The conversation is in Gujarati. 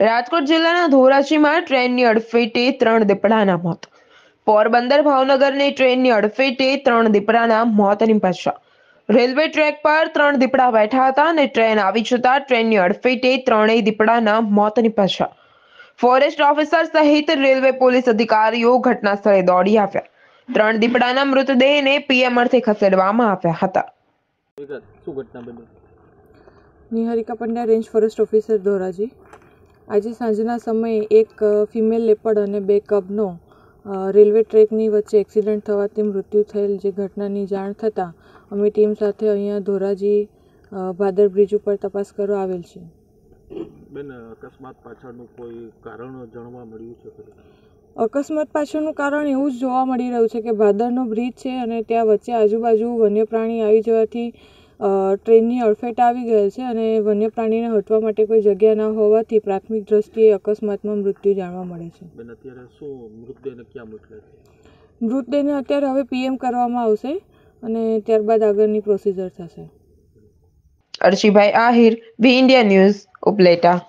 રાજકોટ જિલ્લાના ધોરાજીમાં ટ્રેનની અડફેટે ત્રણ દીપડાના મોત. પોરબંદર ભાવનગરની ટ્રેનની અડફેટે ત્રણ દીપડાના મોત નિપજ્યા. રેલવે ટ્રેક પર ત્રણ દીપડા બેઠા હતા અને ટ્રેન આવી જતા ટ્રેનની અડફેટે ત્રણેય દીપડાના મોત નિપજ્યા. ફોરેસ્ટ ઓફિસર સહિત રેલવે પોલીસ અધિકારીઓ ઘટના સ્થળે દોડી આવ્યા. ત્રણ દીપડાના મૃતદેહને પીએમ અર્થે ખસેડવામાં આવ્યા હતા. શું ઘટના બની? Niharika Pandya range forest officer Dhoraji. આજે સાંજના સમયે એક ફિમેલ લેપડ અને બે કબનો રેલવે ટ્રેકની વચ્ચે એક્સિડન્ટ થવાથી મૃત્યુ થયેલ જે ઘટનાની જાણ થતાં અમે ટીમ સાથે અહીંયા ધોરાજી ભાદર બ્રિજ ઉપર તપાસ કરવા આવેલ છે બેન અકસ્માત પાછળનું કોઈ કારણ જાણવા મળ્યું છે અકસ્માત પાછળનું કારણ એવું જ જોવા મળી રહ્યું છે કે ભાદરનો બ્રિજ છે અને ત્યાં વચ્ચે આજુબાજુ વન્ય પ્રાણી આવી જવાથી ટ્રેનની અડફેટ આવી ગયેલ છે અને વન્ય પ્રાણીને હટવા માટે કોઈ જગ્યા ન હોવાથી પ્રાથમિક દ્રષ્ટિએ અકસ્માતમાં મૃત્યુ જાણવા મળે છે. બેન અત્યારે શું મૃતદેહને ક્યાં મોકલે છે? મૃતદેહને અત્યારે હવે પીએમ કરવામાં આવશે અને ત્યારબાદ આગળની પ્રોસિજર થશે. Arshibhai Ahir V India news Upleta.